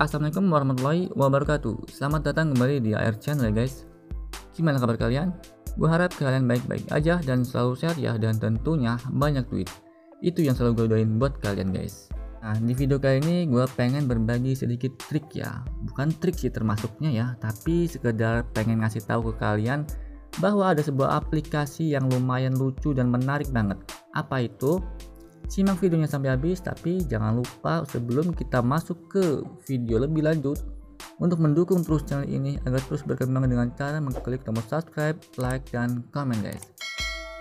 assalamualaikum warahmatullahi wabarakatuh Selamat datang kembali di AR Channel ya guys Gimana kabar kalian? Gue harap kalian baik-baik aja dan selalu sehat ya dan tentunya banyak duit Itu yang selalu gue doain buat kalian guys Nah di video kali ini gue pengen berbagi sedikit trik ya Bukan trik sih termasuknya ya Tapi sekedar pengen ngasih tahu ke kalian bahwa ada sebuah aplikasi yang lumayan lucu dan menarik banget. Apa itu? Simak videonya sampai habis, tapi jangan lupa sebelum kita masuk ke video lebih lanjut, untuk mendukung terus channel ini agar terus berkembang dengan cara mengklik tombol subscribe, like, dan komen guys.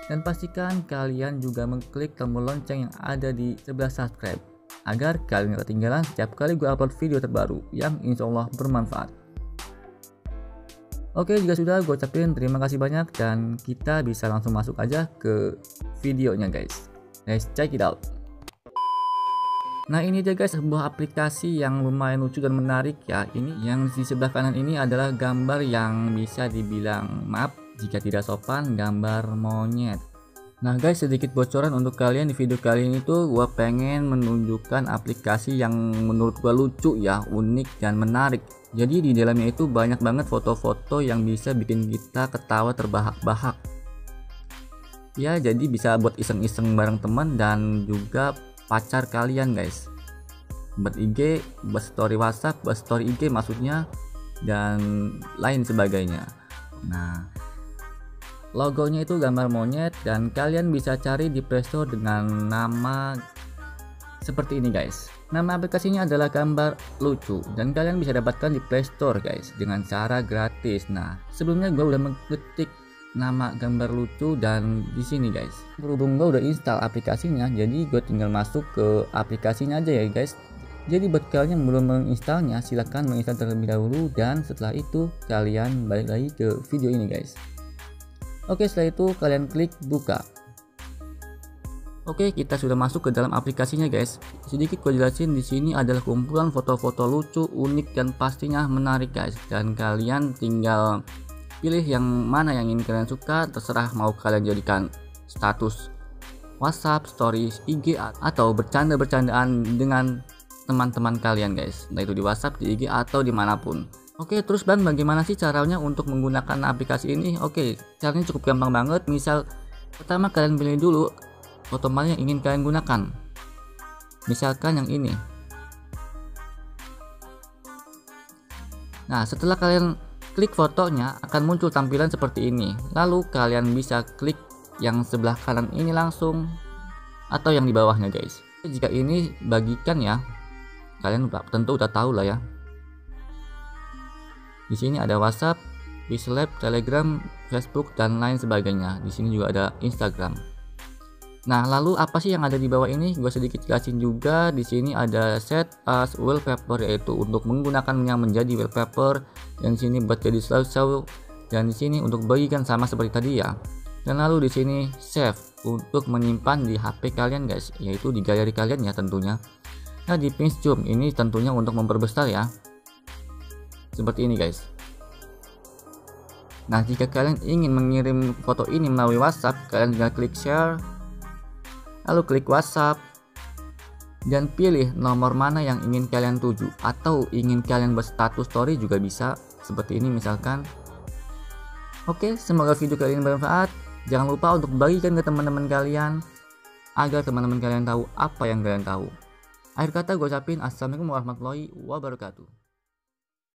Dan pastikan kalian juga mengklik tombol lonceng yang ada di sebelah subscribe, agar kalian gak ketinggalan setiap kali gue upload video terbaru yang insya Allah bermanfaat. Oke, jika sudah gue ucapin terima kasih banyak dan kita bisa langsung masuk aja ke videonya guys. Let's check it out. Nah ini dia guys sebuah aplikasi yang lumayan lucu dan menarik ya. Ini yang di sebelah kanan ini adalah gambar yang bisa dibilang maaf jika tidak sopan gambar monyet. Nah guys sedikit bocoran untuk kalian. Di video kali ini tuh gua pengen menunjukkan aplikasi yang menurut gua lucu ya unik dan menarik. Jadi di dalamnya itu banyak banget foto-foto yang bisa bikin kita ketawa terbahak-bahak ya jadi bisa buat iseng-iseng bareng teman dan juga pacar kalian guys. Buat IG buat story WhatsApp buat story IG maksudnya dan lain sebagainya. Nah logonya itu gambar monyet dan kalian bisa cari di Playstore dengan nama seperti ini guys. Nama aplikasinya adalah gambar lucu dan kalian bisa dapatkan di Playstore guys dengan cara gratis. Nah sebelumnya gue udah mengetik nama gambar lucu dan di sini guys berhubung gue udah install aplikasinya jadi gue tinggal masuk ke aplikasinya aja ya guys jadi buat kalian yang belum menginstalnya silahkan menginstal terlebih dahulu dan setelah itu kalian balik lagi ke video ini guys oke setelah itu kalian klik buka Oke, kita sudah masuk ke dalam aplikasinya, guys. Sedikit gue jelasin di sini adalah kumpulan foto-foto lucu, unik dan pastinya menarik, guys. Dan kalian tinggal Pilih yang mana yang ingin kalian suka, terserah mau kalian jadikan status WhatsApp, stories, IG atau bercanda-bercandaan dengan teman-teman kalian guys. Entah itu di WhatsApp, di IG atau di mana pun. Oke, terus Bang, bagaimana sih caranya untuk menggunakan aplikasi ini? Oke, caranya cukup gampang banget. Misal, pertama kalian pilih dulu foto mana yang ingin kalian gunakan. Misalkan yang ini. Nah, setelah kalian klik fotonya akan muncul tampilan seperti ini. Lalu kalian bisa klik yang sebelah kanan ini langsung atau yang di bawahnya guys. Jika ini bagikan ya, kalian tentu udah tahu lah ya. Di sini ada WhatsApp, Bislab, Telegram, Facebook dan lain sebagainya. Di sini juga ada Instagram. Nah, lalu apa sih yang ada di bawah ini? Gue sedikit jelasin juga. Di sini ada set as wallpaper yaitu untuk menggunakannya menjadi wallpaper dan sini buat jadi slideshow dan di sini untuk bagikan sama seperti tadi ya. Dan lalu di sini save untuk menyimpan di HP kalian guys, yaitu di galeri kalian ya tentunya. Nah, di pinch zoom ini tentunya untuk memperbesar ya. Seperti ini guys. Nah, jika kalian ingin mengirim foto ini melalui WhatsApp, kalian tinggal klik share lalu klik WhatsApp dan pilih nomor mana yang ingin kalian tuju atau ingin kalian buat status story juga bisa seperti ini misalkan. Oke semoga video kali ini bermanfaat. Jangan lupa untuk bagikan ke teman-teman kalian agar teman-teman kalian tahu apa yang kalian tahu. Akhir kata gue ucapin assalamualaikum warahmatullahi wabarakatuh